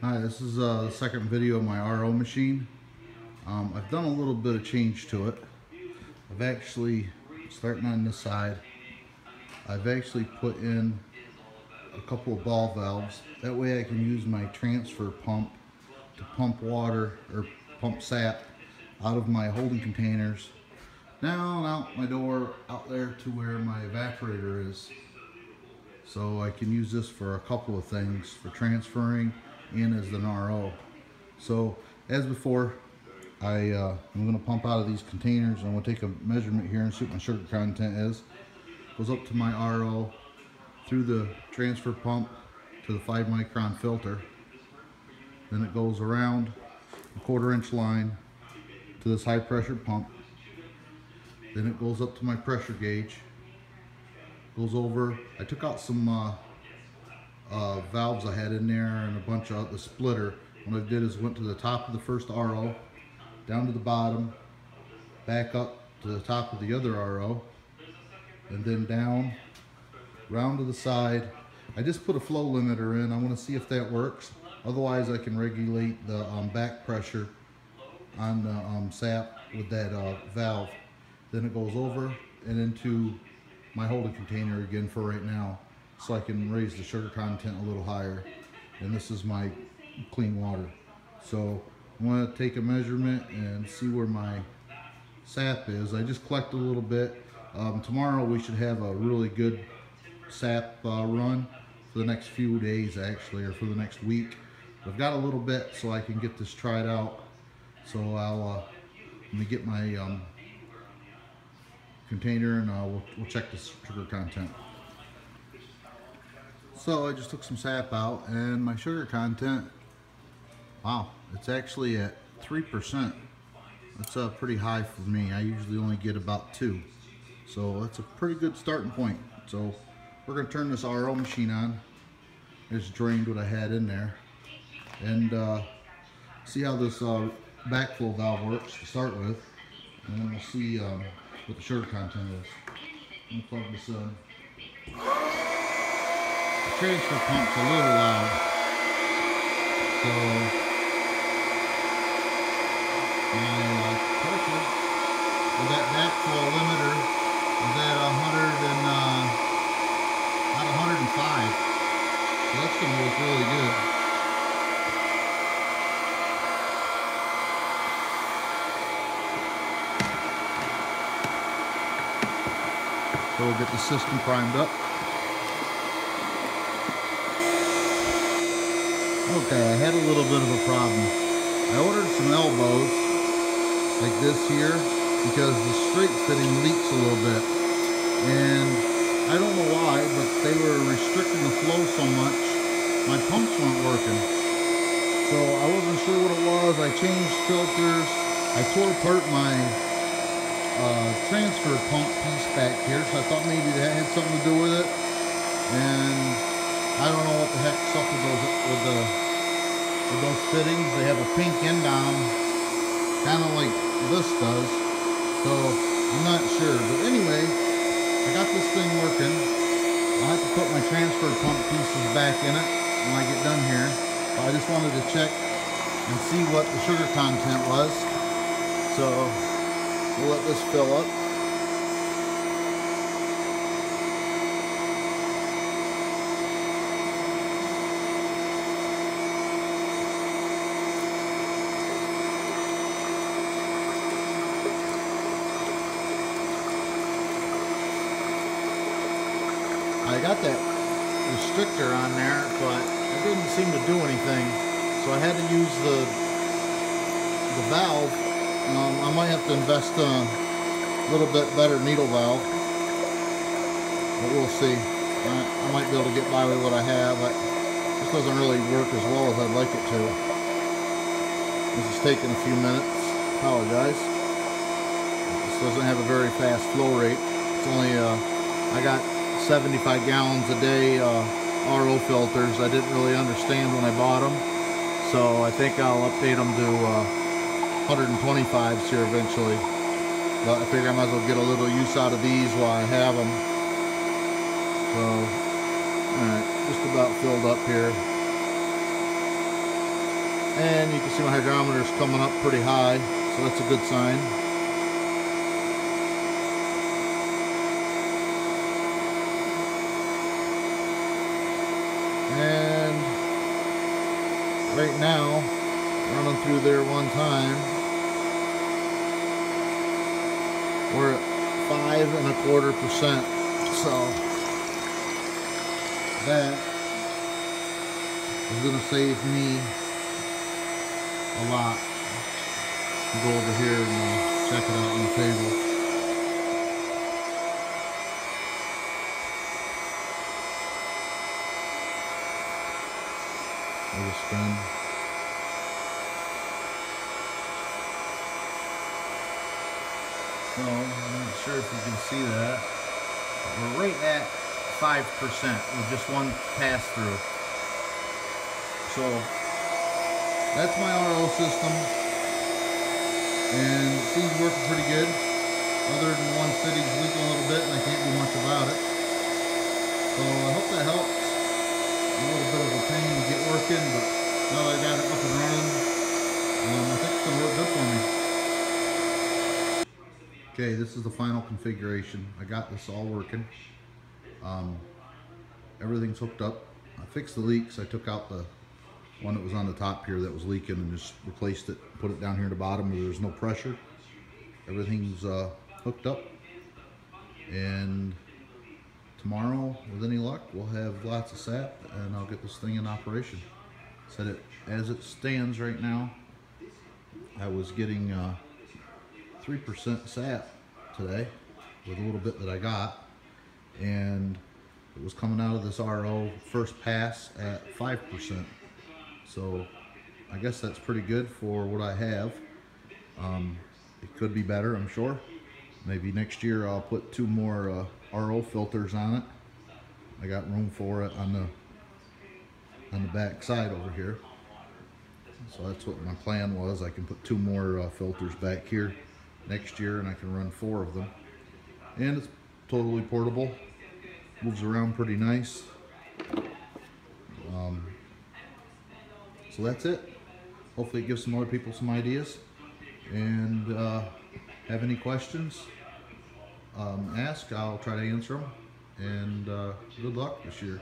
Hi, this is uh, the second video of my RO machine. Um, I've done a little bit of change to it. I've actually, starting on this side, I've actually put in a couple of ball valves. That way I can use my transfer pump to pump water or pump sap out of my holding containers down out my door out there to where my evaporator is. So I can use this for a couple of things, for transferring and as an RO. So as before, I, uh, I'm going to pump out of these containers. I'm going to take a measurement here and see what my sugar content is. Goes up to my RO through the transfer pump to the 5 micron filter. Then it goes around a quarter inch line to this high pressure pump. Then it goes up to my pressure gauge. Goes over, I took out some uh, uh, valves I had in there and a bunch of the splitter. What I did is went to the top of the first RO, down to the bottom, back up to the top of the other RO, and then down, round to the side. I just put a flow limiter in. I want to see if that works. Otherwise, I can regulate the um, back pressure on the um, sap with that uh, valve. Then it goes over and into my holding container again for right now so I can raise the sugar content a little higher. And this is my clean water. So I'm to take a measurement and see where my sap is. I just collected a little bit. Um, tomorrow we should have a really good sap uh, run for the next few days actually or for the next week. I've got a little bit so I can get this tried out. So I'll uh, let me get my um, container and uh, we'll, we'll check the sugar content. So I just took some sap out and my sugar content, wow, it's actually at 3%. That's uh, pretty high for me. I usually only get about two. So that's a pretty good starting point. So we're gonna turn this RO machine on. I just drained what I had in there. And uh, see how this uh, backflow valve works to start with. And then we'll see um, what the sugar content is. Me plug this in transfer pump's a little loud. So my uh, pressure with that backflow limiter is at 100 and uh, about 105. So that's going to work really good. So we'll get the system primed up. Okay, I had a little bit of a problem. I ordered some elbows, like this here, because the straight fitting leaks a little bit. And I don't know why, but they were restricting the flow so much, my pumps weren't working. So I wasn't sure what it was. I changed filters. I tore apart my uh, transfer pump piece back here, so I thought maybe that had something to do with it. And I don't know what the heck's up with those with the with those fittings. They have a pink end on kind of like this does. So I'm not sure. But anyway, I got this thing working. I'll have to put my transfer pump pieces back in it when I get done here. But I just wanted to check and see what the sugar content was. So we'll let this fill up. I got that restrictor on there, but it didn't seem to do anything. So I had to use the the valve. Um, I might have to invest in a little bit better needle valve, but we'll see. I, I might be able to get by with what I have. But this doesn't really work as well as I'd like it to. This is taking a few minutes. Apologize. This doesn't have a very fast flow rate. It's only uh, I got 75 gallons a day uh, RO filters. I didn't really understand when I bought them. So I think I'll update them to uh, 125s here eventually. But I figure I might as well get a little use out of these while I have them. So, alright, just about filled up here. And you can see my hydrometer is coming up pretty high, so that's a good sign. Right now, running through there one time, we're at five and a quarter percent. So that is going to save me a lot. Go over here and check it out on the table. So, I'm not sure if you can see that. We're right at 5% with just one pass through. So, that's my RO system. And it seems working pretty good. Other than one city's leaking a little bit and I can't do much about it. So I hope that helps. A little bit of a pain to get working, but now that I got it up and running, um, I think it's gonna work good for me. Okay, this is the final configuration. I got this all working. Um, everything's hooked up. I fixed the leaks. I took out the one that was on the top here that was leaking and just replaced it, put it down here at the bottom where there's no pressure. Everything's uh, hooked up. And tomorrow, with any luck, we'll have lots of sap and I'll get this thing in operation. Said it as it stands right now, I was getting uh, 3% sap today with a little bit that I got. And it was coming out of this RO first pass at 5%. So I guess that's pretty good for what I have. Um, it could be better, I'm sure. Maybe next year I'll put two more uh, RO filters on it. I got room for it on the on the back side over here. So that's what my plan was. I can put two more uh, filters back here next year and I can run four of them. And it's totally portable. Moves around pretty nice. Um, so that's it. Hopefully it gives some other people some ideas. And uh, have any questions, um, ask. I'll try to answer them. And uh, good luck this year.